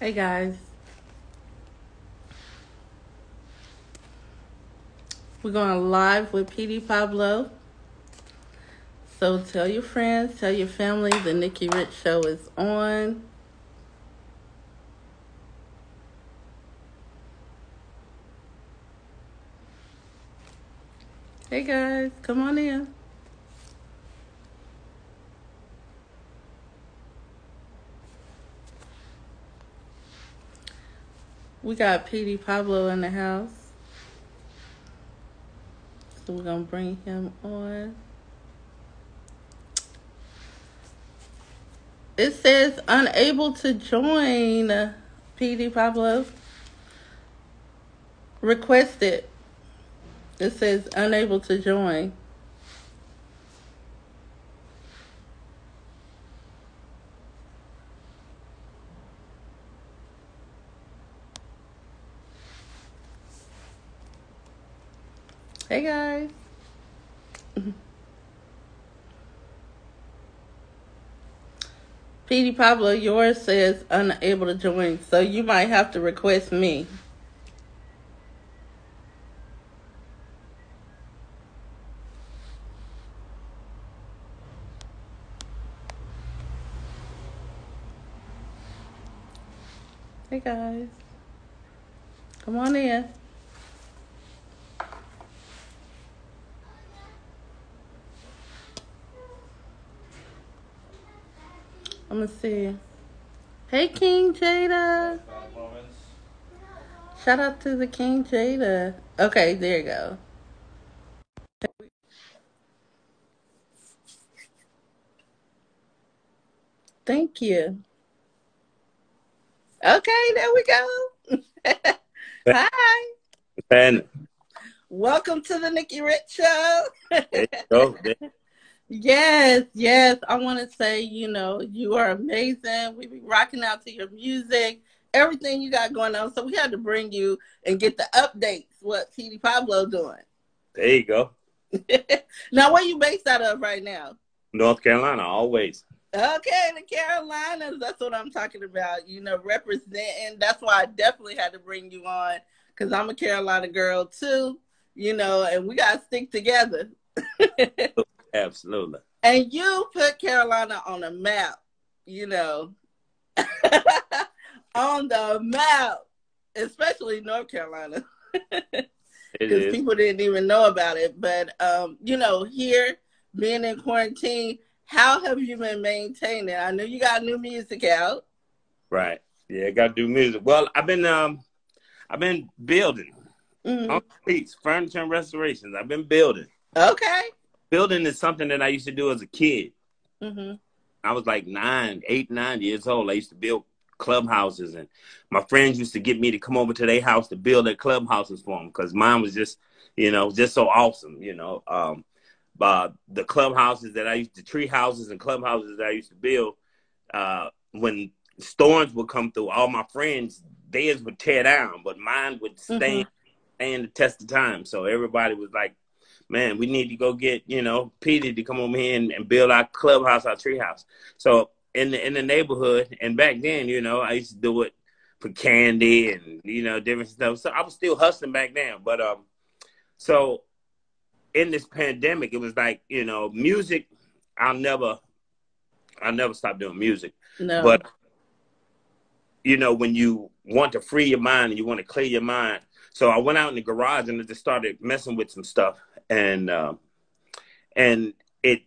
Hey guys. We're going live with Petey Pablo. So tell your friends, tell your family the Nikki Rich Show is on. Hey guys, come on in. We got Petey Pablo in the house. So we're going to bring him on. It says unable to join Petey Pablo. Requested. It says unable to join. Hey guys. Petey Pablo, yours says unable to join, so you might have to request me. Hey guys. Come on in. I'm gonna see. Hey King Jada. Shout out to the King Jada. Okay, there you go. Thank you. Okay, there we go. Hi. And Welcome to the Nikki Rich Show. there you go. Yes, yes. I want to say, you know, you are amazing. We be rocking out to your music, everything you got going on. So we had to bring you and get the updates. What Petey Pablo doing? There you go. now, where you based out of right now? North Carolina, always. Okay, the Carolinas. That's what I'm talking about. You know, representing. That's why I definitely had to bring you on because I'm a Carolina girl too. You know, and we gotta stick together. Absolutely. And you put Carolina on the map. You know, on the map, especially North Carolina. Because people didn't even know about it. But um, you know, here being in quarantine, how have you been maintaining? I know you got new music out. Right. Yeah, gotta do music. Well, I've been um I've been building Mhm. on streets, furniture and restorations. I've been building. Okay. Building is something that I used to do as a kid. hmm I was like nine, eight, nine years old. I used to build clubhouses, and my friends used to get me to come over to their house to build their clubhouses for them because mine was just, you know, just so awesome. You know, um, but the clubhouses that I used, to, tree houses and clubhouses that I used to build, uh, when storms would come through, all my friends theirs would tear down, but mine would stand stand the test of time. So everybody was like, man, we need to go get, you know, Petey to come over here and, and build our clubhouse, our treehouse. So in the in the neighborhood, and back then, you know, I used to do it for candy and you know different stuff. So I was still hustling back then, but um, so in this pandemic, it was like you know, music. I'll never, I'll never stop doing music, No. but you know, when you want to free your mind and you want to clear your mind. So I went out in the garage and I just started messing with some stuff, and um, and it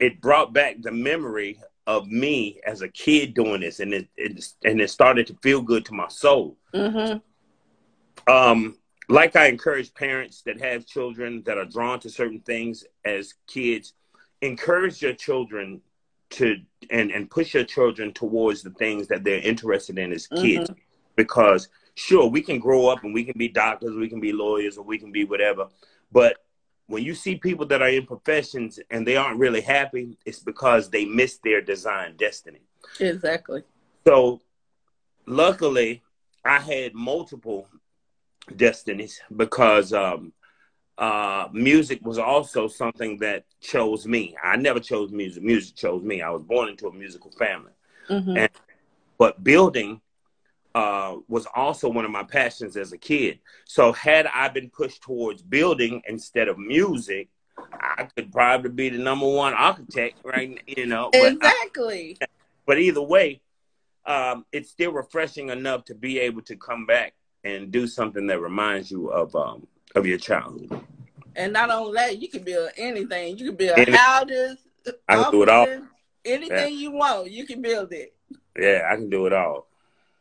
it brought back the memory of me as a kid doing this, and it, it and it started to feel good to my soul. hmm Um, like I encourage parents that have children that are drawn to certain things as kids, encourage your children to and and push your children towards the things that they're interested in as kids, because sure we can grow up and we can be doctors, we can be lawyers, or we can be whatever, but when you see people that are in professions and they aren't really happy, it's because they missed their design destiny. Exactly. So luckily I had multiple destinies because um uh music was also something that chose me. I never chose music. Music chose me. I was born into a musical family. hmm And- But building uh, was also one of my passions as a kid. So had I been pushed towards building instead of music, I could probably be the number one architect, right? You know, exactly. But, I, but either way, um, it's still refreshing enough to be able to come back and do something that reminds you of um, of your childhood. And not only that, you can build anything. You can build Any, houses. I can do it all. Anything yeah. you want, you can build it. Yeah, I can do it all.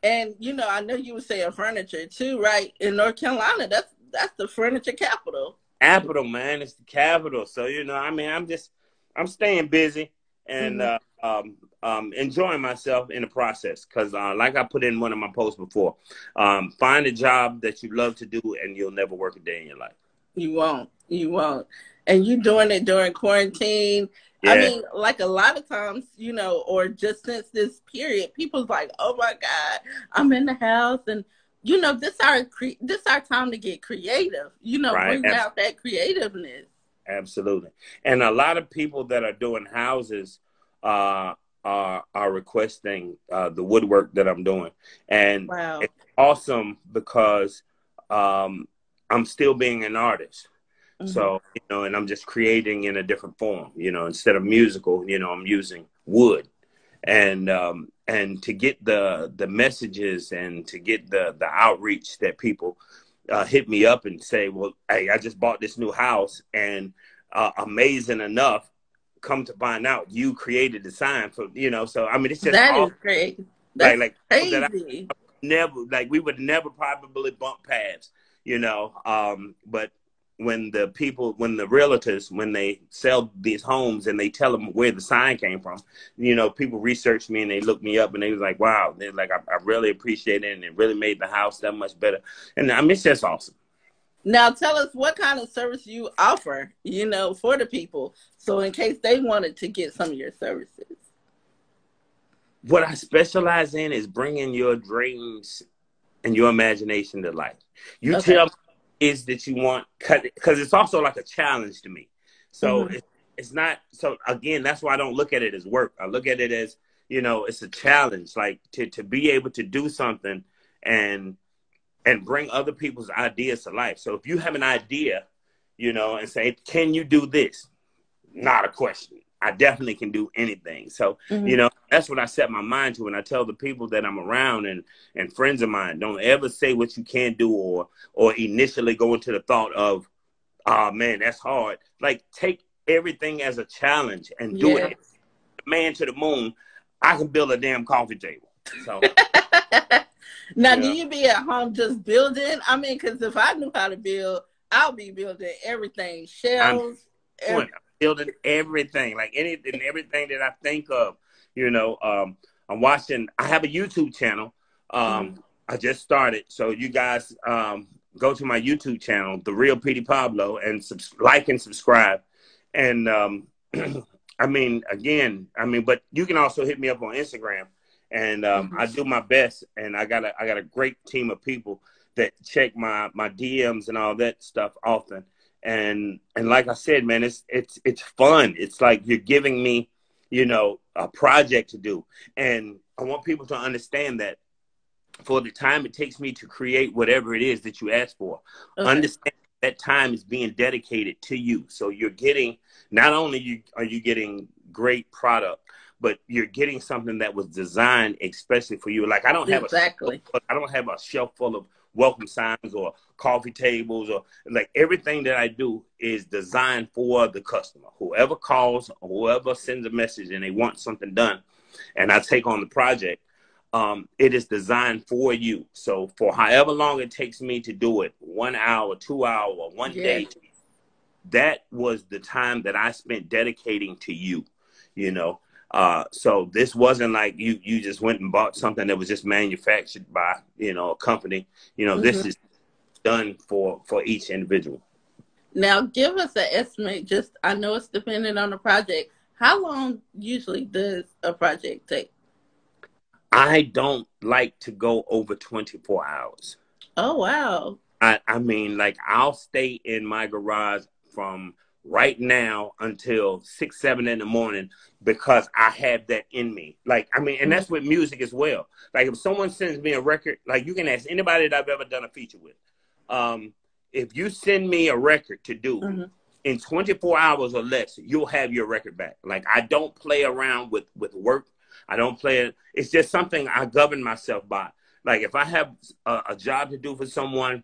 And you know, I know you were saying furniture too, right? In North Carolina, that's that's the furniture capital. Capital, man, it's the capital. So you know, I mean, I'm just I'm staying busy and mm-hmm. uh, um, um, enjoying myself in the process. Because, uh, like I put in one of my posts before, um, find a job that you love to do, and you'll never work a day in your life. You won't. You won't. And you doing it during quarantine. Yeah. I mean, like a lot of times, you know, or just since this period, people's like, "Oh my God, I'm in the house," and you know, this our cre- this our time to get creative. You know, right. bring out that creativeness. Absolutely, and a lot of people that are doing houses uh, are are requesting uh, the woodwork that I'm doing, and wow. it's awesome because um, I'm still being an artist. Mm-hmm. So, you know, and I'm just creating in a different form, you know, instead of musical, you know, I'm using wood. And um and to get the the messages and to get the the outreach that people uh, hit me up and say, "Well, hey, I just bought this new house and uh, amazing enough, come to find out you created the sign for, you know, so I mean it's just That all, is great. That's like, like crazy. That I, never like we would never probably bump paths, you know. Um, but when the people, when the realtors, when they sell these homes and they tell them where the sign came from, you know, people research me and they look me up and they was like, wow, they're like, I, I really appreciate it and it really made the house that much better. And I mean, it's just awesome. Now tell us what kind of service you offer, you know, for the people. So in case they wanted to get some of your services. What I specialize in is bringing your dreams and your imagination to life. You okay. tell is that you want because it's also like a challenge to me. So mm-hmm. it's not so again. That's why I don't look at it as work. I look at it as you know it's a challenge, like to to be able to do something and and bring other people's ideas to life. So if you have an idea, you know, and say, "Can you do this?" Not a question. I definitely can do anything. So, mm-hmm. you know, that's what I set my mind to. And I tell the people that I'm around and, and friends of mine, don't ever say what you can't do or, or initially go into the thought of, oh man, that's hard. Like take everything as a challenge and do yes. it. Man to the moon, I can build a damn coffee table. So now, do you be at home just building? I mean, because if I knew how to build, I'll be building everything, shelves. Every- building everything, like anything, everything that I think of. You know, um, I'm watching. I have a YouTube channel. Um, mm I just started, so you guys um, go to my YouTube channel, The Real Petey Pablo, and subs- like and subscribe. And um, I mean, again, I mean, but you can also hit me up on Instagram, and um, mm-hmm. I do my best. And I got a I got a great team of people that check my my DMs and all that stuff often and and like I said, man, it's it's it's fun. It's like you're giving me, you know, a project to do, and I want people to understand that for the time it takes me to create whatever it is that you ask for, okay. understand that time is being dedicated to you. So you're getting not only you are you getting great product, but you're getting something that was designed especially for you. Like I don't have exactly. a I don't have a shelf full of welcome signs or coffee tables or like everything that I do is designed for the customer. Whoever calls, whoever sends a message and they want something done, and I take on the project, um, it is designed for you. So for however long it takes me to do it, one hour, two hour, one yeah. day, that was the time that I spent dedicating to you. You know, uh, so this wasn't like you you just went and bought something that was just manufactured by you know a company. You know, mm-hmm. this is done for for each individual. Now, give us an estimate. Just I know it's dependent on the project. How long usually does a project take? I don't like to go over 24 hours. Oh wow. I, I mean like I'll stay in my garage from right now until six, seven in the morning because I have that in me. Like, I mean, and that's with music as well. Like, if someone sends me a record, like, you can ask anybody that I've ever done a feature with. Um, if you send me a record to do mm-hmm. in 24 hours or less, you'll have your record back. Like, I don't play around with with work. I don't play it. It's just something I govern myself by. Like, if I have a, a job to do for someone,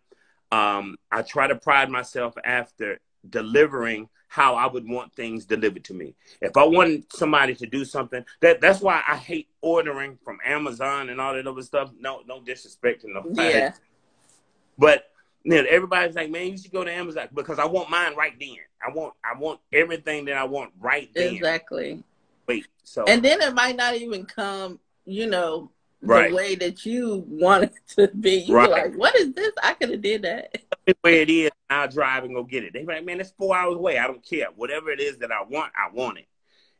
um, I try to pride myself after delivering how I would want things delivered to me. If I want somebody to do something, that that's why I hate ordering from Amazon and all that other stuff. No, no disrespect to no. Yeah. But you know, everybody's like, man, you should go to Amazon because I want mine right then. I want I want everything that I want right then. Exactly. Wait, so and then it might not even come, you know, right. the way that you want it to be. You right. like, what is this? I could have did that. Where it is, I'll drive and go get it. They like, man, it's four hours away. I don't care. Whatever it is that I want, I want it.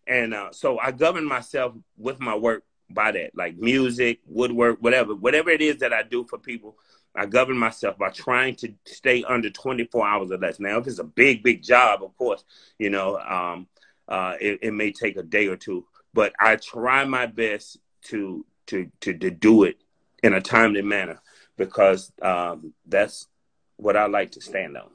And uh, so I govern myself with my work by that, like music, woodwork, whatever, whatever it is that I do for people. I govern myself by trying to stay under 24 hours or less. Now, if it's a big, big job, of course, you know, um, uh, it, it may take a day or two, but I try my best to to to, to do it in a timely manner because um, that's what I like to stand on.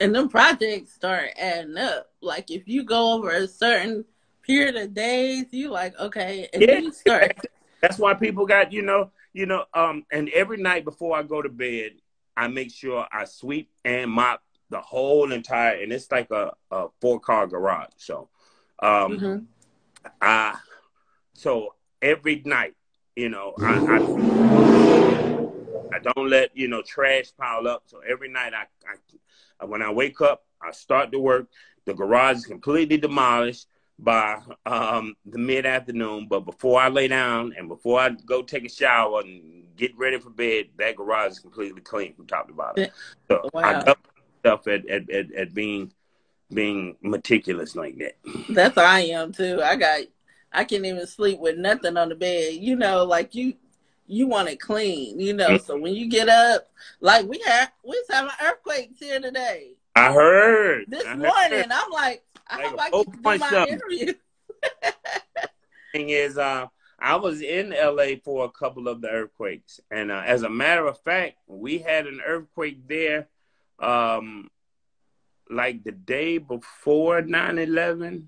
And them projects start adding up. Like if you go over a certain period of days, you like okay, and yeah. you start. That's why people got you know you know um and every night before I go to bed, I make sure I sweep and mop the whole entire and it's like a, a four car garage. So um mm-hmm. I so every night you know, I, I, I don't let you know trash pile up. So every night I, I when I wake up, I start to work. The garage is completely demolished by um, the mid afternoon. But before I lay down and before I go take a shower and get ready for bed, that garage is completely clean from top to bottom. So wow. I got myself at, at, at, at being being meticulous like that. That's how I am too. I got I can't even sleep with nothing on the bed. You know, like you you want it clean, you know. So when you get up, like we had we was having earthquakes here today. I heard this I morning. Heard. I'm like, I like hope I can do my something. interview. Thing is, uh, I was in LA for a couple of the earthquakes, and uh, as a matter of fact, we had an earthquake there, um, like the day before 9-11.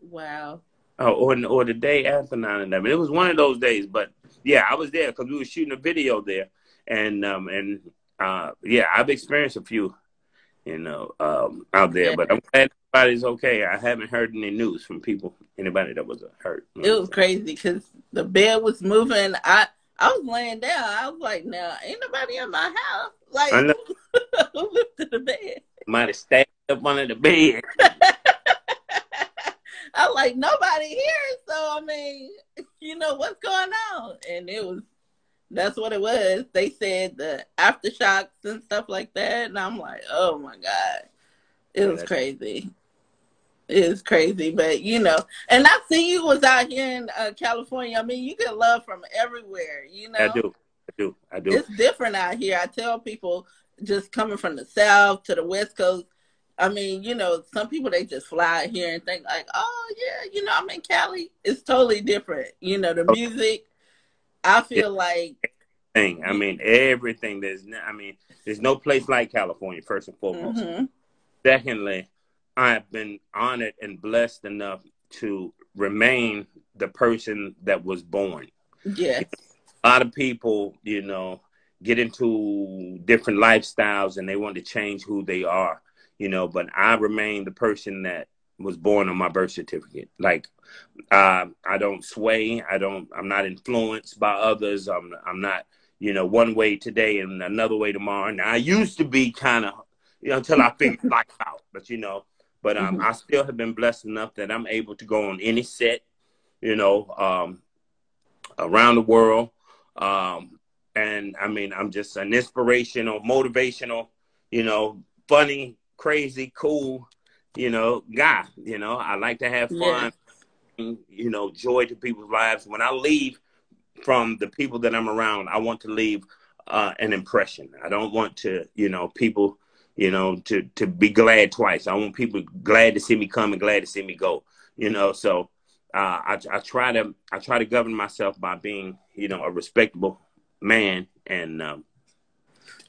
Wow uh, or or the day after 9-11. It was one of those days, but yeah, I was there because we were shooting a video there, and um and uh yeah, I've experienced a few, you know, um out there, but I'm glad everybody's okay. I haven't heard any news from people, anybody that was hurt. It was crazy because the bed was moving. I I was laying down. I was like, "Now, ain't nobody in my house." Like, who lifted the bed? Might have stacked up under the bed. I'm like, nobody here. So I mean, you know what's going on? And it was that's what it was. They said the aftershocks and stuff like that. And I'm like, oh my God. It was crazy. It was crazy. But you know, and I see you was out here in uh, California. I mean, you get love from everywhere, you know. I do. I do. I do. It's different out here. I tell people just coming from the south to the west coast, I mean, you know, some people they just fly here and think like, oh yeah, you know, I'm in Cali. It's totally different. You know, the music. I feel yeah. like. Thing. I mean, everything. There's. I mean, there's no place like California. First and foremost. Mm-hmm. Secondly, I've been honored and blessed enough to remain the person that was born. Yes. A lot of people, you know, get into different lifestyles and they want to change who they are you know, but I remain the person that was born on my birth certificate. Like, uh, I don't sway. I don't. I'm not influenced by others. I'm. I'm not. You know, one way today and another way tomorrow. And I used to be kind of, you know, until I figured life out. But you know, but um, mm-hmm. I still have been blessed enough that I'm able to go on any set, you know, um, around the world. Um, and I mean, I'm just an inspirational, motivational, you know, funny crazy, cool, you know, guy. You know, I like to have fun, yeah. you know, joy to people's lives. When I leave from the people that I'm around, I want to leave uh, an impression. I don't want to, you know, people, you know, to to be glad twice. I want people glad to see me come and glad to see me go. You know, so uh, I, I try to I try to govern myself by being you know a respectable man and um,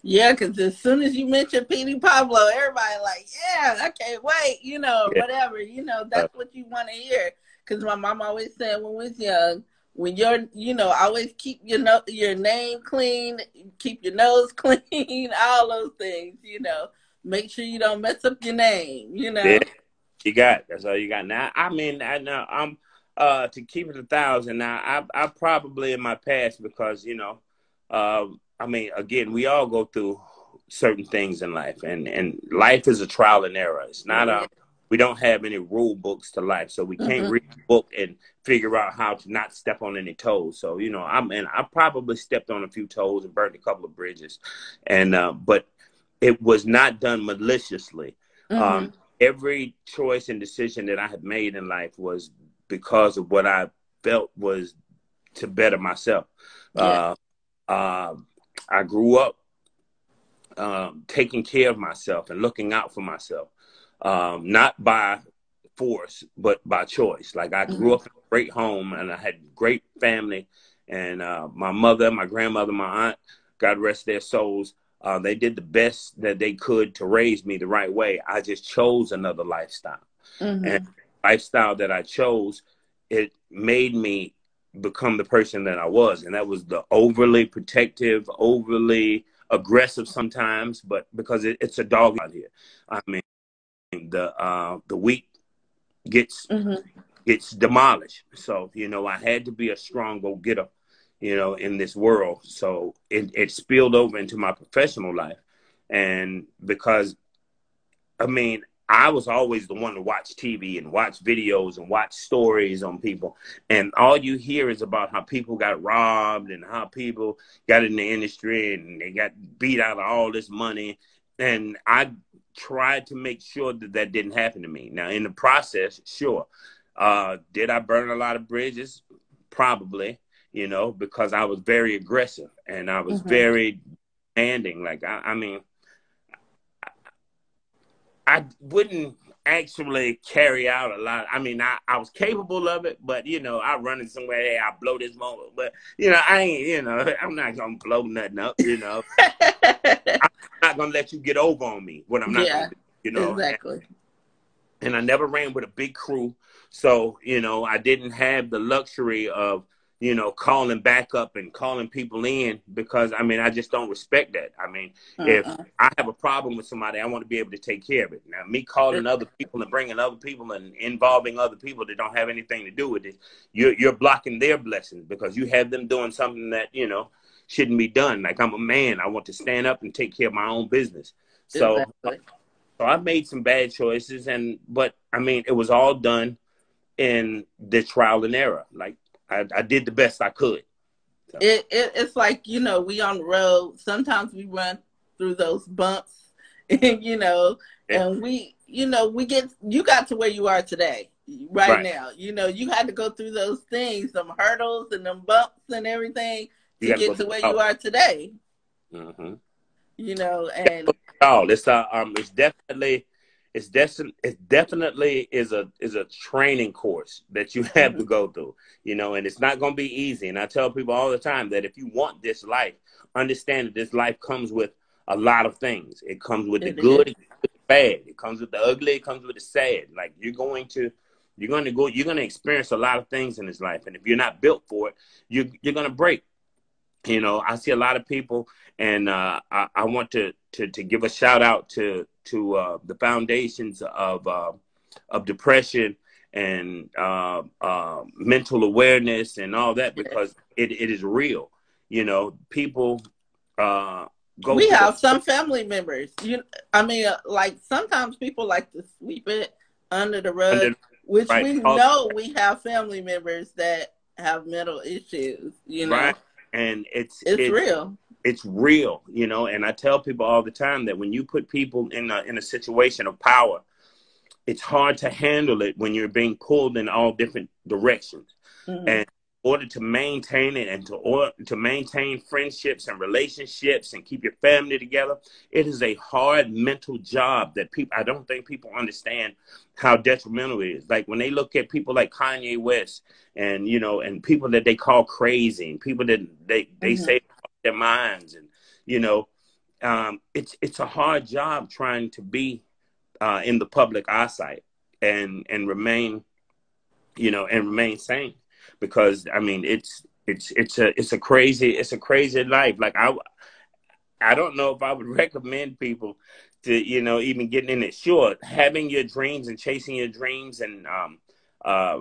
yeah, because as soon as you mention Petey Pablo, everybody like, yeah, I can't wait, you know, yeah. whatever, you know, that's what you want to hear. Because my mom always said when we was young, when you're, you know, always keep your no- your name clean, keep your nose clean, all those things, you know. Make sure you don't mess up your name, you know. Yeah, you got that's all you got. Now, I mean, I know I'm uh to keep it a thousand. Now, I I probably in my past because you know, um I mean, again, we all go through certain things in life, and and life is a trial and error. It's not a we don't have any rule books to life, so we can't mm-hmm. read a book and figure out how to not step on any toes. So you know, I'm and I probably stepped on a few toes and burned a couple of bridges, and uh, but it was not done maliciously. Mm-hmm. Um, every choice and decision that I had made in life was because of what I felt was to better myself. Yeah. Uh, uh, I grew up um, taking care of myself and looking out for myself, um, not by force, but by choice. Like I grew mm-hmm. up in a great home and I had great family, and uh, my mother, my grandmother, my aunt, God rest their souls. Uh, they did the best that they could to raise me the right way. I just chose another lifestyle, mm-hmm. and lifestyle that I chose, it made me become the person that I was, and that was the overly protective, overly aggressive sometimes, but because it, it's a dog out here. I mean, the uh, the weak gets mm-hmm. gets demolished. So you know, I had to be a strong go getter, you know, in this world. So it, it spilled over into my professional life, and because I mean, I was always the one to watch TV and watch videos and watch stories on people. And all you hear is about how people got robbed and how people got in the industry and they got beat out of all this money. And I tried to make sure that that didn't happen to me. Now, in the process, sure. Uh, did I burn a lot of bridges? Probably, you know, because I was very aggressive and I was mm-hmm. very demanding. Like, I, I mean, I wouldn't actually carry out a lot. I mean, I, I was capable of it, but you know, I run in somewhere, hey, I blow this moment. But you know, I ain't, you know, I'm not gonna blow nothing up, you know. I'm not gonna let you get over on me what I'm not yeah, gonna do, you know. Exactly. And, and I never ran with a big crew. So, you know, I didn't have the luxury of you know, calling back up and calling people in because I mean, I just don't respect that. I mean, uh-uh. if I have a problem with somebody, I want to be able to take care of it. Now, me calling other people and bringing other people and involving other people that don't have anything to do with it, you're, you're blocking their blessings because you have them doing something that, you know, shouldn't be done. Like I'm a man, I want to stand up and take care of my own business. So, exactly. so I made some bad choices and, but I mean, it was all done in the trial and error. Like I, I did the best I could. So. It, it it's like you know we on the road. Sometimes we run through those bumps, and you know, yeah. and we you know we get you got to where you are today right, right, now. You know you had to go through those things, some hurdles and them bumps and everything to get to where you are today. Mm-hmm. You know, and oh, it's uh, um, it's definitely it's definitely it definitely is a is a training course that you have to go through you know and it's not going to be easy. And i tell people all the time that if you want this life understand that this life comes with a lot of things. It comes with the good it comes with the bad. It comes with the ugly it comes with the sad. Like you're going to you're going to go you're going to experience a lot of things in this life. And if you're not built for it you you're going to break. You know i see a lot of people and uh, I, I want to, to to give a shout out to to uh, the foundations of uh, of depression and uh, uh, mental awareness and all that because it, it is real. You know, people uh, go. We have the- some family members. You, I mean, uh, like sometimes people like to sweep it under the rug, under, which right. we know we have family members that have mental issues. You know, right. and it's it's, it's real it's real, you know. And I tell people all the time that when you put people in a in a situation of power, it's hard to handle it when you're being pulled in all different directions. Mm-hmm. And in order to maintain it and to or, to maintain friendships and relationships and keep your family together, it is a hard mental job that people I don't think people understand how detrimental it is. Like when they look at people like Kanye West and you know and people that they call crazy and people that they they mm-hmm. say their minds and you know um, it's it's a hard job trying to be uh, in the public eyesight and and remain you know and remain sane because I mean it's it's it's a it's a crazy it's a crazy life. Like I I don't know if I would recommend people to you know even getting in it. Sure, having your dreams and chasing your dreams and um uh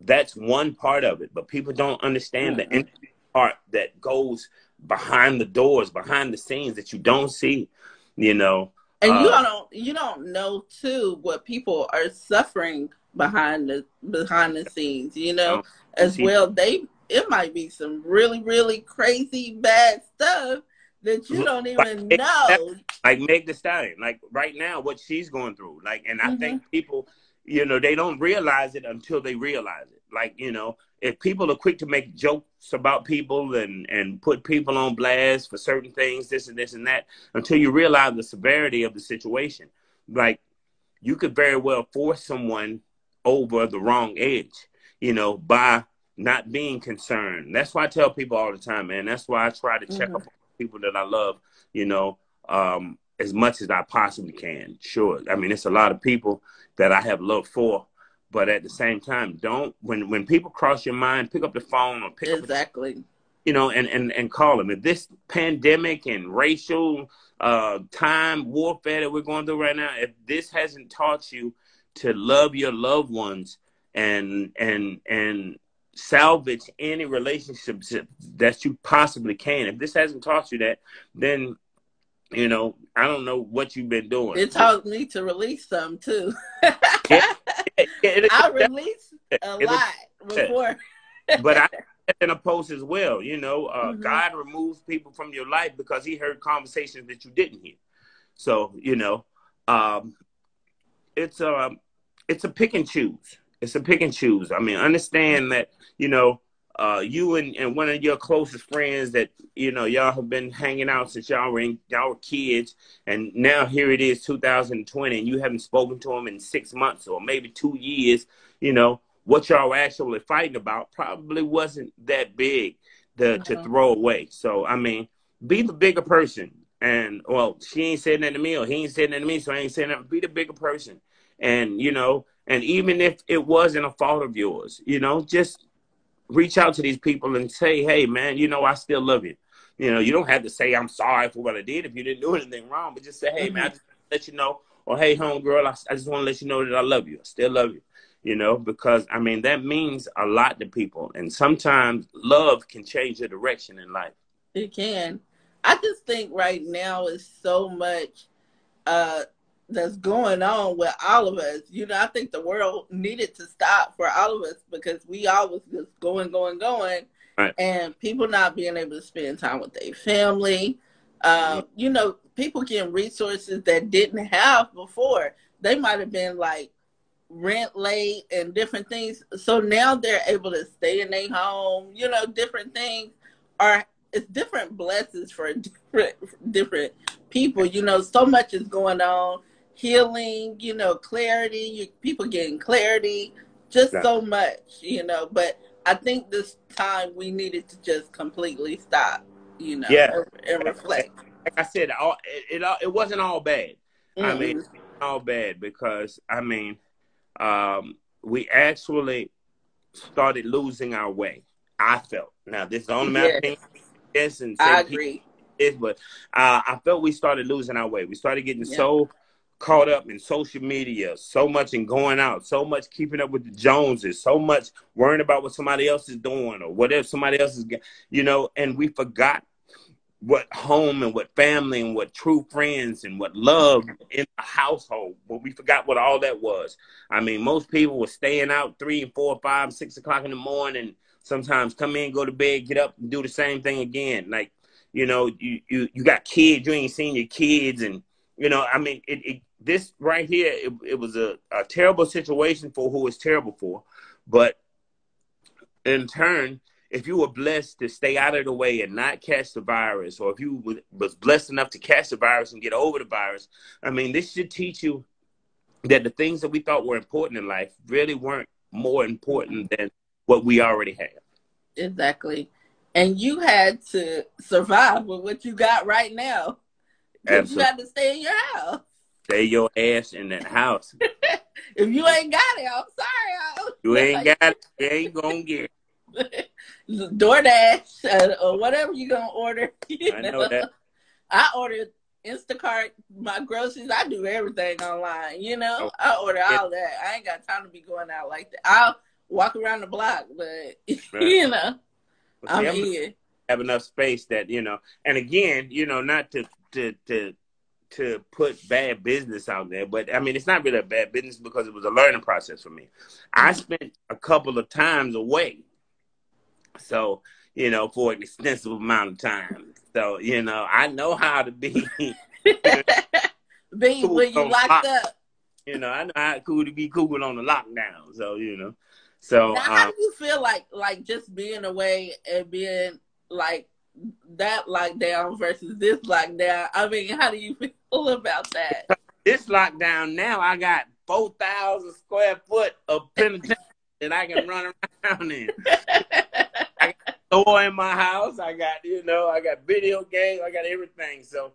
that's one part of it, but people don't understand mm-hmm. the part that goes behind the doors, behind the scenes that you don't see. You know, and uh, you don't you don't know too what people are suffering behind the behind the scenes. You know, as well. They it might be some really really crazy bad stuff that you don't even like, know. Like Meg Thee Stallion, like right now, what she's going through. Like, and I mm-hmm. think people, you know, they don't realize it until they realize it. Like, you know, if people are quick to make jokes about people and and put people on blast for certain things, this and this and that, until you realize the severity of the situation, like you could very well force someone over the wrong edge you know, by not being concerned. That's why I tell people all the time, man. That's why I try to check mm-hmm. up on people that I love, you know, um, as much as I possibly can. Sure. I mean, it's a lot of people that I have love for, but at the same time, don't when when people cross your mind, pick up the phone or pick exactly. Up, you know, and, and, and call them. If this pandemic and racial uh, time warfare that we're going through right now, if this hasn't taught you to love your loved ones and and and salvage any relationships that you possibly can. If this hasn't taught you that, then you know I don't know what you've been doing. It taught me to release some too. yeah, I released a lot before, but I in a post as well. You know, uh, mm-hmm. God removes people from your life because He heard conversations that you didn't hear. So you know, um, it's a um, it's a pick and choose it's a pick and choose. I mean, understand that you know uh, you and, and one of your closest friends that you know y'all have been hanging out since y'all were in, y'all were kids, and now here it is 2020, and you haven't spoken to them in six months or maybe two years. You know what y'all were actually fighting about probably wasn't that big to, uh-huh. to throw away. So I mean, be the bigger person. And well, she ain't saying that to me, or he ain't saying that to me, so I ain't saying that. Be the bigger person, and you know and even if it wasn't a fault of yours, you know, just reach out to these people and say, hey, man, you know, I still love you. You know, you don't have to say I'm sorry for what I did if you didn't do anything wrong, but just say, hey, mm-hmm. man, I just let you know, or hey, homegirl, I, I just want to let you know that I love you. I still love you. You know, because I mean that means a lot to people, and sometimes love can change your direction in life. It can. I just think right now is so much uh that's going on with all of us. You know, I think the world needed to stop for all of us because we all was just going, going, going, right. and people not being able to spend time with their family. Uh, mm-hmm. You know, people getting resources that didn't have before. They might have been like rent late and different things. So now they're able to stay in their home. You know, different things are it's different blessings for different different people. You know, so much is going on healing, you know, clarity, people getting clarity, just yeah. so much, you know. But I think this time we needed to just completely stop, you know, yeah. and, reflect. Like I said, all, it, it, it wasn't all bad. Mm-hmm. I mean, all bad because I mean, um, we actually started losing our way. I felt now this is only yes. opinion. Yes, and I agree. Is, but uh, I felt we started losing our way. We started getting yeah. so caught up in social media, so much in going out, so much keeping up with the Joneses, so much worrying about what somebody else is doing or whatever somebody else is, you know, and we forgot what home and what family and what true friends and what love in the household. But we forgot what all that was. I mean, most people were staying out three and four, five, six o'clock in the morning. Sometimes come in, go to bed, get up, and do the same thing again. Like, you know, you you you got kids, you ain't seen your kids, and you know, I mean, it, it this right here, it, it was a, a terrible situation for who it's terrible for, but in turn, if you were blessed to stay out of the way and not catch the virus, or if you was blessed enough to catch the virus and get over the virus, I mean, this should teach you that the things that we thought were important in life really weren't more important than what we already have. Exactly. And you had to survive with what you got right now. You had to stay in your house. Stay your ass in that house. if you ain't got it, I'm sorry. You ain't got it. You ain't gonna get it. DoorDash uh, or whatever you gonna order. You I know, know that. I ordered Instacart, my groceries. I do everything online. You know, oh, I order yeah. all that. I ain't got time to be going out like that. I'll walk around the block, but right. you know, well, see, I'm, I'm here. Have enough space that you know, and again, you know, not to to to to put bad business out there, but I mean, it's not really a bad business because it was a learning process for me. I mm-hmm. spent a couple of times away, so you know, for an extensive amount of time. So you know, I know how to be. be cool when you locked lock. up. You know, I know how cool to be cool on the lockdown. So you know, so now, how um, do you feel like like just being away and being like that lockdown versus this lockdown? I mean, how do you feel about that? This lockdown now, I got four thousand square foot of penitentiary that I can run around in. I got store in my house. I got you know, I got video games. I got everything. So,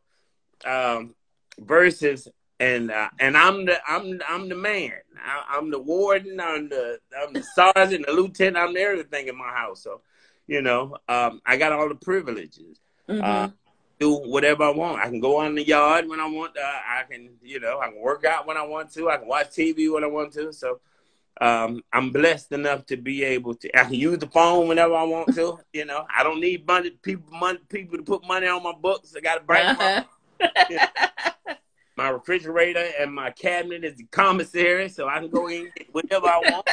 um, versus and uh, and I'm the I'm I'm the man. I, am the warden. I'm the I'm the sergeant, the lieutenant. I'm everything in my house. So, you know, um, I got all the privileges. Mm-hmm. Uh, do whatever I want. I can go on the yard when I want. Uh, I can, you know, I can work out when I want to. I can watch TV when I want to. So, um, I'm blessed enough to be able to. I can use the phone whenever I want to. you know, I don't need money, people, money, people to put money on my books. I got to break uh-huh. my. my refrigerator and my cabinet is the commissary, so I can go in whatever I want.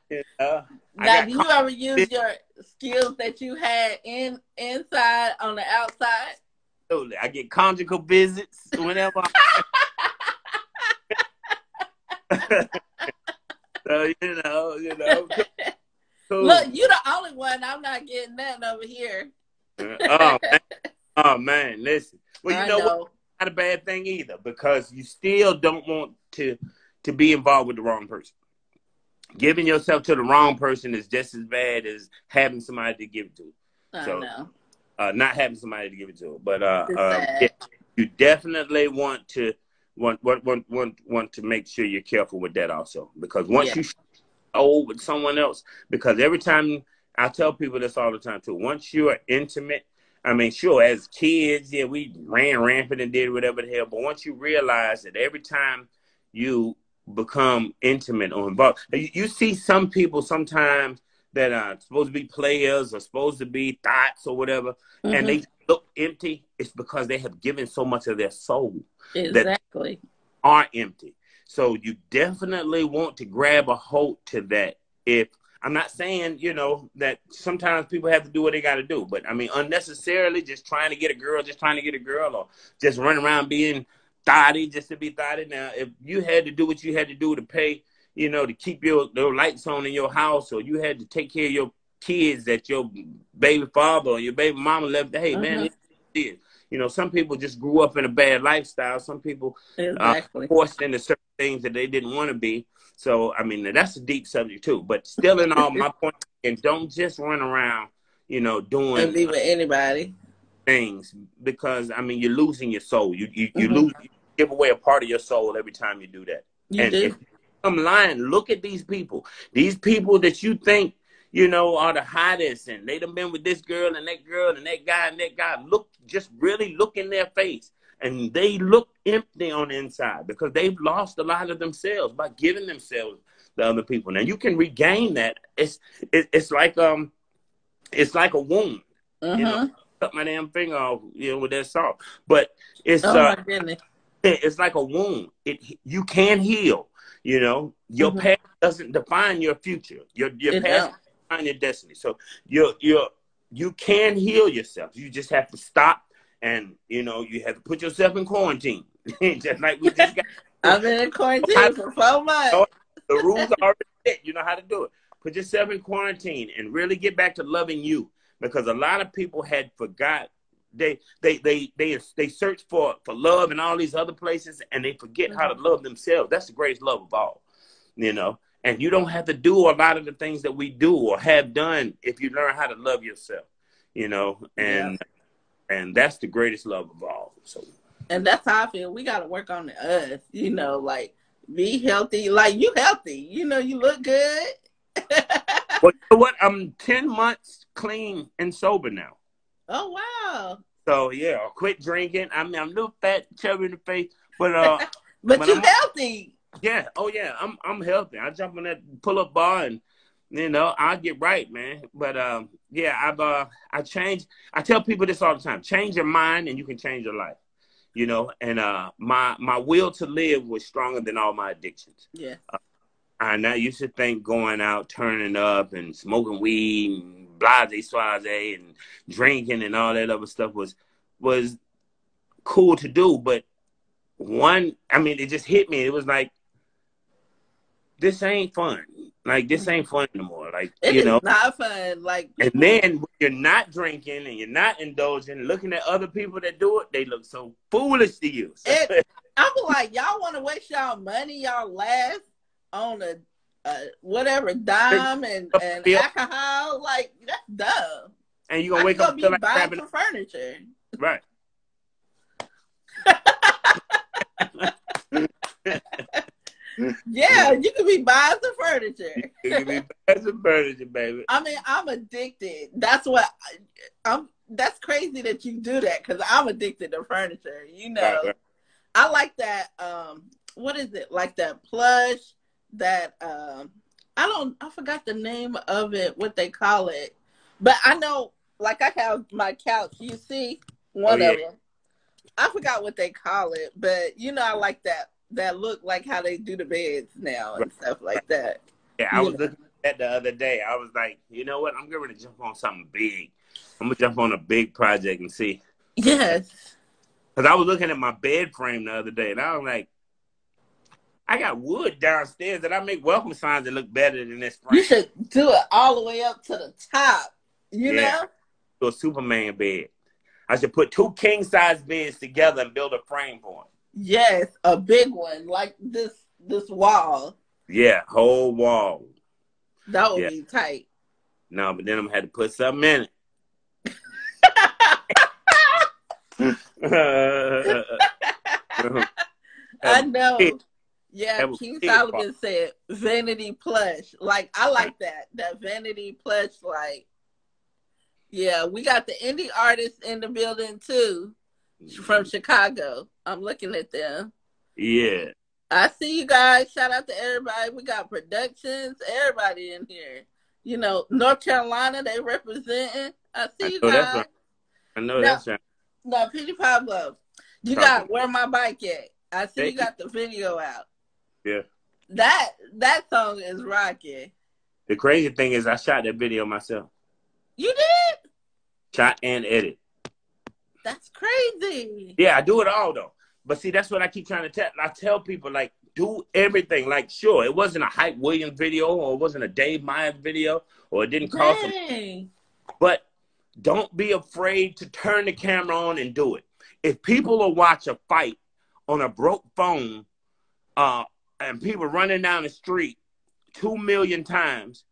you know, now, do you ever use your skills that you had in inside on the outside? Absolutely. I get conjugal visits whenever. so you know, you know. Cool. Look, you the only one. I'm not getting nothing over here. Uh, oh, man. oh man, listen. Well, you know, know, what? not a bad thing either because you still don't want to to be involved with the wrong person. Giving yourself to the wrong person is just as bad as having somebody to give it to. I so, know. Uh, not having somebody to give it to. But uh, yeah, you definitely want to want, want want want want to make sure you're careful with that also because once yeah. you old with someone else, because every time I tell people this all the time too. Once you are intimate I mean, sure, as kids, yeah, we ran rampant and did whatever the hell. But once you realize that every time you become intimate or involved, you, you see some people sometimes that are supposed to be players or supposed to be thoughts or whatever, mm-hmm. and they look empty. It's because they have given so much of their soul exactly are empty. So you definitely want to grab a hold to that if I'm not saying, you know, that sometimes people have to do what they got to do, but I mean, unnecessarily just trying to get a girl, just trying to get a girl, or just running around being thotty just to be thotty. Now, if you had to do what you had to do to pay, you know, to keep your, your lights on in your house, or you had to take care of your kids that your baby father or your baby mama left, hey, uh-huh. man, you know, some people just grew up in a bad lifestyle. Some people exactly. uh, forced into certain things that they didn't want to be. So I mean that's a deep subject too. But still, in all, my point, and don't just run around, you know, doing and be with anybody things because I mean you're losing your soul. You you, you mm-hmm. lose give away a part of your soul every time you do that. You and do. if I'm lying, look at these people. These people that you think you know, are the hottest, and they done been with this girl and that girl and that guy and that guy. Look, just really look in their face and they look empty on the inside because they've lost a lot of themselves by giving themselves to other people. Now you can regain that. It's it, it's like um, it's like a wound. Uh-huh. You know, uh-huh. cut my damn finger off, you know, with that salt. But it's oh, uh, it's like a wound. It you can heal. You know, your mm-hmm. past doesn't define your future. Your your it past define your destiny. So you you you can heal yourself. You just have to stop and you know you have to put yourself in quarantine, just like we just got. I've been in quarantine for four months. The rules are already set. You know how to do it. put yourself in quarantine and really get back to loving you because a lot of people had forgot they they they they they search for for love in all these other places and they forget mm-hmm. how to mm-hmm. love themselves that's the greatest love of all you know and you don't have to do a lot of the things that we do or have done if you learn how to love yourself you know and yeah. and that's the greatest love of all so and that's how i feel we got to work on us you know like be healthy like you healthy you know you look good well, you know what? I'm ten months clean and sober now. Oh wow! So yeah, I quit drinking. I mean, I'm a little fat, chubby in the face, but uh, but you healthy. Yeah. Oh yeah, I'm I'm healthy. I jump on that pull up bar and you know I'll get right, man. But um, yeah, I've uh, I change. I tell people this all the time: change your mind, and you can change your life. You know, and uh, my my will to live was stronger than all my addictions. Yeah. Uh, and I used to think going out, turning up, and smoking weed, and blase swaze, and drinking, and all that other stuff was was cool to do. But one, I mean, it just hit me. It was like, this ain't fun. Like this ain't fun anymore. Like it you know, not fun. Like, and then you're not drinking and you're not indulging. Looking at other people that do it, they look so foolish to you. it, I'm like, y'all want to waste y'all money, y'all laugh on a, a whatever dime and, and alcohol, like that's dumb. And you gonna wake up be like buying some furniture, right? yeah, you could be buying some furniture. you could be buying some furniture, baby. I mean, I'm addicted. That's what I, I'm. That's crazy that you do that because I'm addicted to furniture. You know, right, right. I like that. Um, what is it? Like that plush that um I don't I forgot the name of it, what they call it. But I know like I have my couch, you see one oh, yeah. of them. I forgot what they call it, but you know I like that that look like how they do the beds now and stuff like that. Yeah, I was know. looking at the other day. I was like, you know what? I'm going to jump on something big. I'm gonna jump on a big project and see. Yes. Because I was looking at my bed frame the other day, and I was like, I got wood downstairs that I make welcome signs that look better than this frame. You should do it all the way up to the top. You yeah. know? To a Superman bed. I should put two king size beds together and build a frame for them. Yes, a big one like this this wall. Yeah, whole wall. That would yeah. be tight. No, but then I'm gonna have to put something in it. I know. Yeah, King Solomon said vanity plush. Like I like that. That vanity plush. Like, yeah, we got the indie artists in the building too, from mm-hmm. Chicago. I'm looking at them. Yeah. I see you guys. Shout out to everybody. We got productions. Everybody in here. You know, North Carolina. They representing. I see I you guys. Right. I know now, that's right. No, Petey Pablo. You got where my bike at? I see Thank you got the video out. Yeah. That that song is rocking. The crazy thing is, I shot that video myself. You did? Shot and edit. That's crazy. Yeah, I do it all though. But see, that's what I keep trying to tell. I tell people like, do everything. Like, sure, it wasn't a Hype Williams video, or it wasn't a Dave Meyers video, or it didn't cost them. But don't be afraid to turn the camera on and do it. If people will watch a fight on a broke phone, uh, and people running down the street two million times.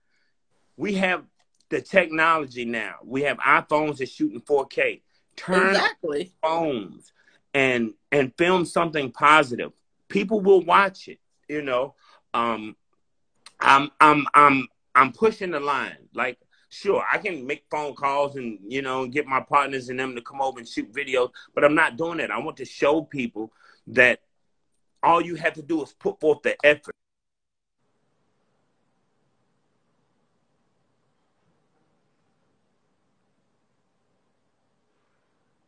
We have the technology now. We have iPhones that shooting 4K. Turn exactly. phones and and film something positive. People will watch it. You know, um, I'm I'm I'm I'm pushing the line. Like, sure, I can make phone calls and you know get my partners and them to come over and shoot videos, but I'm not doing that. I want to show people that all you have to do is put forth the effort.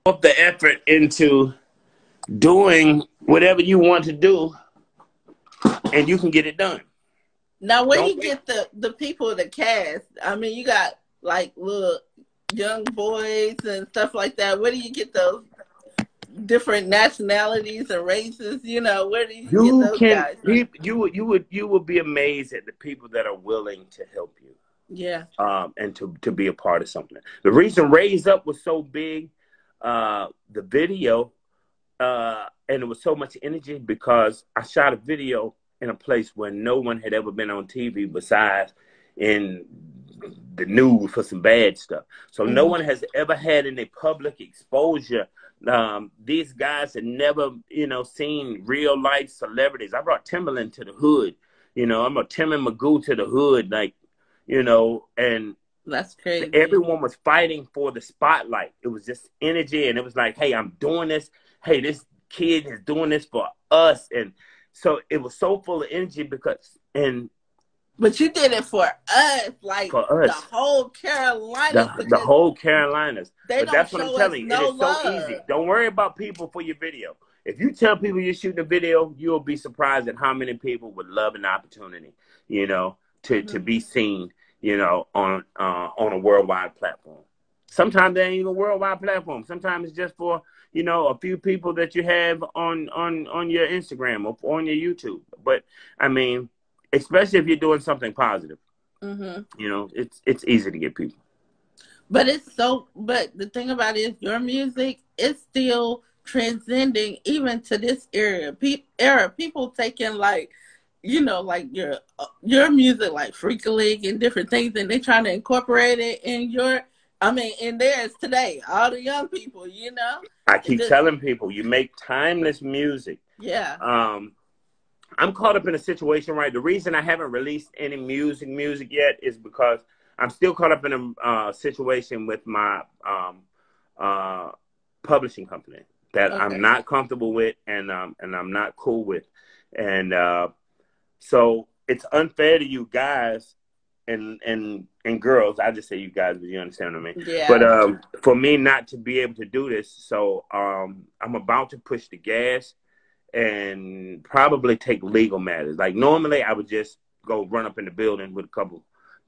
Put the effort into doing whatever you want to do, and you can get it done. Now, where do you get the the people the cast? I mean, you got like little young boys and stuff like that. Where do you get those different nationalities and races. You know, where do you, you get those can, guys? You, you would you would you would be amazed at the people that are willing to help you. Yeah. Um, and to to be a part of something. The reason Raise Up was so big, uh, the video, uh, and it was so much energy because I shot a video in a place where no one had ever been on TV besides in the news for some bad stuff. So mm-hmm. no one has ever had any public exposure. Um, these guys had never, you know, seen real life celebrities. I brought Timbaland to the hood. You know, I'm a Tim and Magoo to the hood, like, you know, and that's crazy. Everyone was fighting for the spotlight. It was just energy, and it was like, hey, I'm doing this. Hey, this kid is doing this for us, and so it was so full of energy because and but you did it for us, like for us. the whole Carolinas. The, the whole Carolinas. but that's what I'm telling you. No it is love. so easy. Don't worry about people for your video. If you tell people you're shooting a video, you'll be surprised at how many people would love an opportunity, you know, to, mm-hmm. to be seen, you know, on uh, on a worldwide platform. Sometimes they ain't even a worldwide platform. Sometimes it's just for you know a few people that you have on on on your Instagram or on your YouTube. But I mean, especially if you're doing something positive. Mm-hmm. You know, it's it's easy to get people. But it's so. But the thing about it is, your music is still transcending even to this era. Pe- era people taking like, you know, like your your music, like Freek-a-Leek and different things, and they're trying to incorporate it in your. I mean, in theirs today, all the young people, you know. I keep telling people, you make timeless music. Yeah. Um, I'm caught up in a situation, right? The reason I haven't released any music, music yet is because I'm still caught up in a uh, situation with my um, uh, publishing company that okay. I'm not comfortable with and um, and I'm not cool with, and uh, so it's unfair to you guys and and and girls. I just say you guys, but you understand what I mean. Yeah. But um, for me not to be able to do this, so um, I'm about to push the gas and probably take legal matters. Like normally, I would just go run up in the building with a couple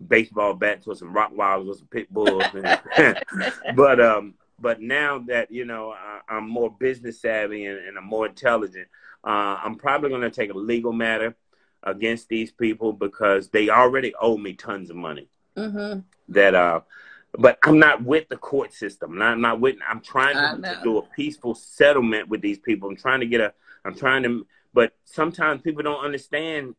baseball bats or some Rottweilers or some pit bulls. but um, but now that you know I, am more business savvy and, and I'm more intelligent, uh, I'm probably going to take a legal matter against these people because they already owe me tons of money. Mm-hmm. That uh, but I'm not with the court system. I'm not, with. I'm trying to, to, do a peaceful settlement with these people. I'm trying to get a. I'm trying to. But sometimes people don't understand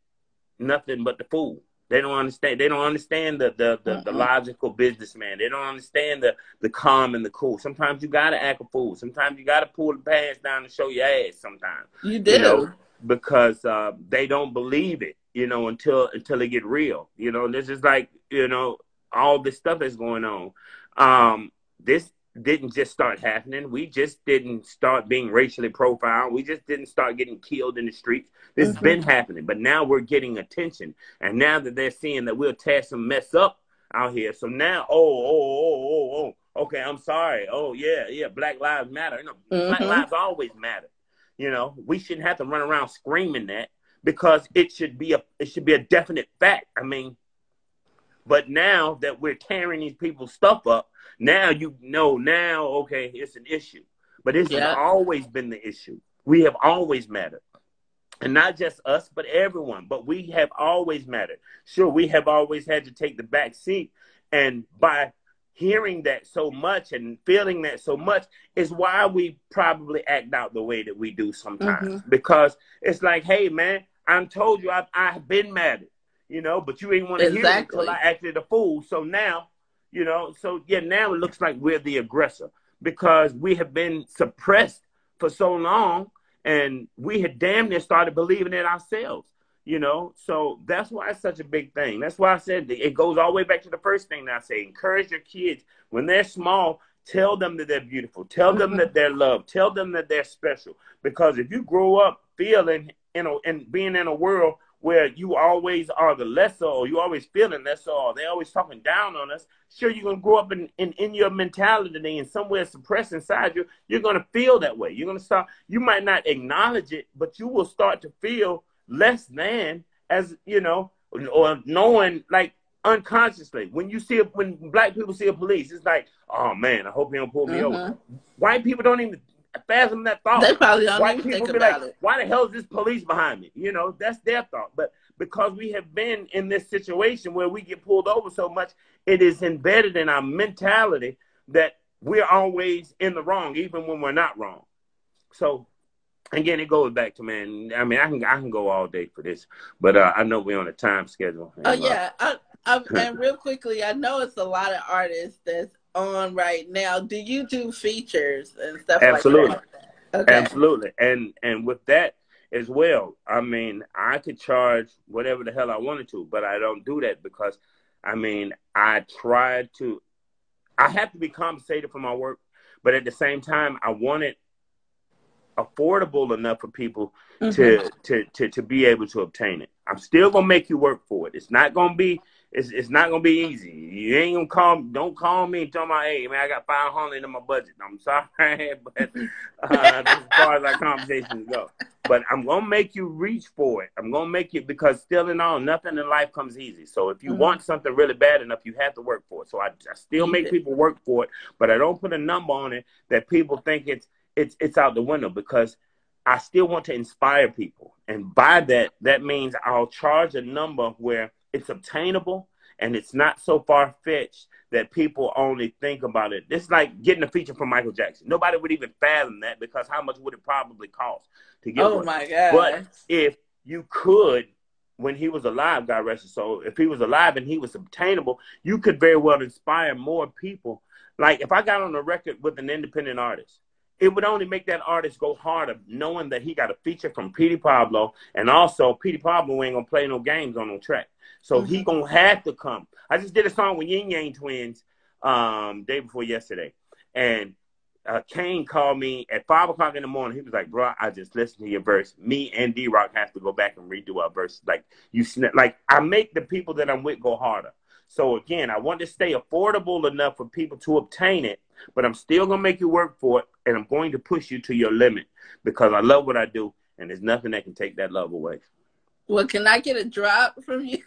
nothing but the fool. They don't understand. They don't understand the the, the, the, logical businessman. They don't understand the the calm and the cool. Sometimes you gotta act a fool. Sometimes you gotta pull the pants down and show your ass. Sometimes you do you know, because uh, they don't believe it. You know until until they get real. You know this is like you know all this stuff that's going on. Um, this didn't just start happening. We just didn't start being racially profiled. We just didn't start getting killed in the streets. This mm-hmm. has been happening, but now we're getting attention. And now that they're seeing that we'll tear some mess up out here, so now, oh, oh, oh, oh, oh, okay, I'm sorry. Oh, yeah, yeah, Black Lives Matter. You know, mm-hmm. Black lives always matter. You know, we shouldn't have to run around screaming that because it should be a it should be a definite fact. I mean, but now that we're tearing these people's stuff up, now you know now, okay, it's an issue. But it's yeah. always been the issue. We have always mattered. And not just us, but everyone. But we have always mattered. Sure, we have always had to take the back seat. And by hearing that so much and feeling that so much is why we probably act out the way that we do sometimes. Mm-hmm. Because it's like, hey, man, I'm told you I've, I've been mad you know, but you ain't want to exactly. hear it until I acted a fool. So now, you know, so yeah, now it looks like we're the aggressor because we have been suppressed for so long and we had damn near started believing it ourselves, you know. So that's why it's such a big thing. That's why I said it goes all the way back to the first thing that I say encourage your kids when they're small. Tell them that they're beautiful. Tell them that they're loved. Tell them that they're special. Because if you grow up feeling, you know, and being in a world where you always are the lesser or you always feeling lesser or they always talking down on us, sure you're gonna grow up in, in, in your mentality and somewhere suppressed inside you, you're gonna feel that way. You're gonna start you might not acknowledge it, but you will start to feel less than as you know, or knowing like unconsciously. When you see a, when black people see a police, it's like, oh man, I hope he don't pull me mm-hmm. over. White people don't even fathom that thought. They probably don't White even think about like, it. Why the hell is this police behind me? You know, that's their thought. But because we have been in this situation where we get pulled over so much, it is embedded in our mentality that we're always in the wrong, even when we're not wrong. So again, it goes back to man. I mean, I can I can go all day for this, but uh, I know we're on a time schedule. Oh uh, yeah, I, I, and real quickly, I know it's a lot of artists that's on right now. Do you do features and stuff Absolutely. like that? Okay. Absolutely. And and with that as well, I mean, I could charge whatever the hell I wanted to, but I don't do that because I mean, I try to I have to be compensated for my work, but at the same time, I want it affordable enough for people mm-hmm. to, to to to be able to obtain it. I'm still gonna make you work for it. It's not gonna be it's it's not gonna be easy. You ain't gonna call don't call me and tell me, hey man, I got five hundred in my budget. I'm sorry, but uh, as far as our conversations go. But I'm gonna make you reach for it. I'm gonna make you because still in all, nothing in life comes easy. So if you mm-hmm. want something really bad enough, you have to work for it. So I, I still make people work for it, but I don't put a number on it that people think it's it's it's out the window because I still want to inspire people. And by that, that means I'll charge a number where it's obtainable and it's not so far fetched that people only think about it. It's like getting a feature from Michael Jackson. Nobody would even fathom that because how much would it probably cost to get oh one? my god! But if you could, when he was alive, God rest his soul, if he was alive and he was obtainable, you could very well inspire more people. Like if I got on a record with an independent artist it would only make that artist go harder knowing that he got a feature from Petey Pablo, and also Petey Pablo ain't gonna play no games on no track, so mm-hmm. he gonna have to come. I just did a song with Ying Yang Twins um day before yesterday, and uh, Kaine called me at five o'clock in the morning. He was like, "Bro, I just listened to your verse. Me and D-Roc have to go back and redo our verse. Like you, like I make the people that I'm with go harder. So again, I want to stay affordable enough for people to obtain it, but I'm still gonna make you work for it, and I'm going to push you to your limit because I love what I do, and there's nothing that can take that love away. Well, can I get a drop from you?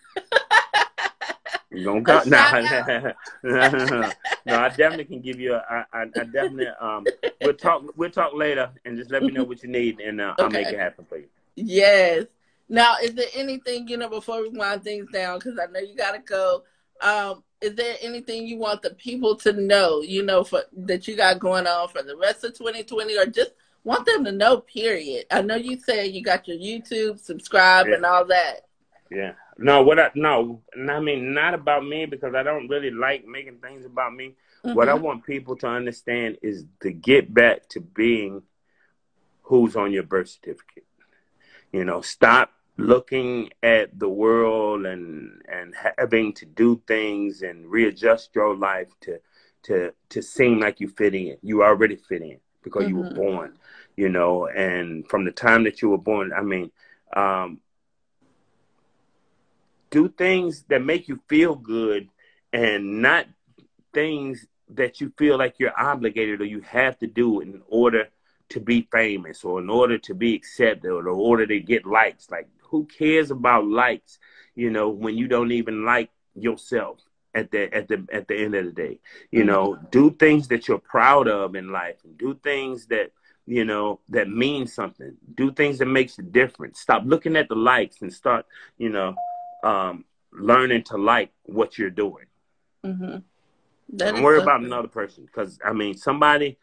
You don't come? No, no, no, no, I definitely can give you. A, I, I, I definitely. Um, we'll talk. We'll talk later, and just let me know what you need, and uh, okay. I'll make it happen for you. Yes. Now, is there anything you know before we wind things down? Because I know you got to go. Um, is there anything you want the people to know, you know, for that you got going on for the rest of 2020 or just want them to know, period? I know you said you got your YouTube, subscribe yeah. and all that. Yeah. No, what I no, I mean not about me because I don't really like making things about me. Mm-hmm. What I mm-hmm. want people to understand is to get back to being who's on your birth certificate. You know, stop looking at the world and and having to do things and readjust your life to to to seem like you fit in. You already fit in because mm-hmm. you were mm-hmm. born, you know, and from the time that you were born, I mean, um, do things that make you feel good and not things that you feel like you're obligated or you have to do in order to be famous or in order to be accepted or in order to get likes. Like who cares about likes, you know, when you don't even like yourself at the at the at the end of the day. You mm-hmm. know, do things that you're proud of in life and do things that you know that mean something. Do things that makes a difference. Stop looking at the likes and start, you know, um, learning to like what you're doing. Mm-hmm. Don't worry so about another person because I mean somebody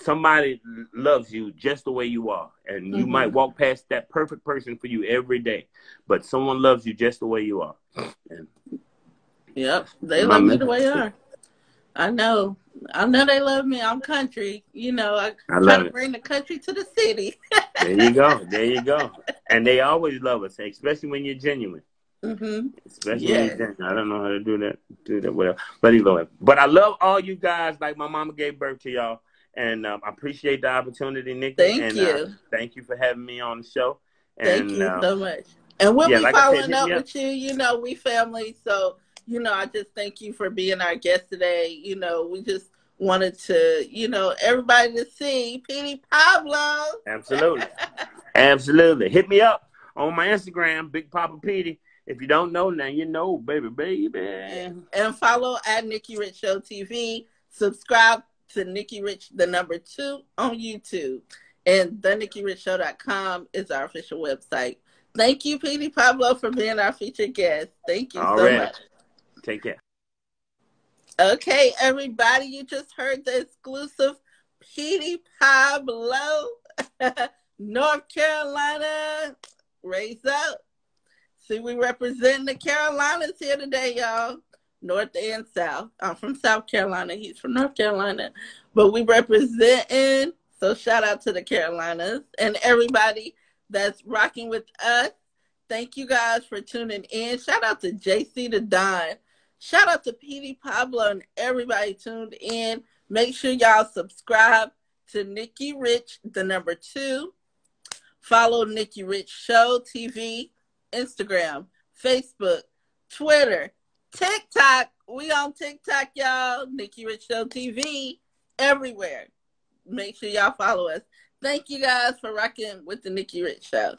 somebody loves you just the way you are and you mm-hmm. might walk past that perfect person for you every day but someone loves you just the way you are and yep they love me the way you are i know i know they love me i'm country you know i, I try to bring the country to the city there you go there you go and they always love us especially when you're genuine Mm-hmm. Especially yeah. I don't know how to do that, do that, whatever. But anyway, but I love all you guys. Like my mama gave birth to y'all, and um, I appreciate the opportunity, Nikki. Thank and, you. Uh, thank you for having me on the show. And, thank you uh, so much. And we'll yeah, be like following said, up with you. You know, we family. So, you know, I just thank you for being our guest today. You know, we just wanted to, you know, everybody to see Petey Pablo. Absolutely. Absolutely. Hit me up on my Instagram, Big Papa Petey. If you don't know now, you know, baby, baby. And follow at Nikki Rich Show TV. Subscribe to Nikki Rich, the number two on YouTube. And the NikkiRichShow.com is our official website. Thank you, Petey Pablo, for being our featured guest. Thank you All so right. much. Take care. Okay, everybody, you just heard the exclusive Petey Pablo, North Carolina. Raise up. See, we represent the Carolinas here today, y'all. North and South. I'm from South Carolina. He's from North Carolina. But we representing. So shout out to the Carolinas and everybody that's rocking with us. Thank you guys for tuning in. Shout out to JC the Don. Shout out to Petey Pablo and everybody tuned in. Make sure y'all subscribe to Nikki Rich, the number two. Follow Nikki Rich Show TV, Instagram, Facebook, Twitter, TikTok. We on TikTok, y'all. Nikki Rich Show TV, everywhere. Make sure y'all follow us. Thank you guys for rocking with the Nikki Rich Show.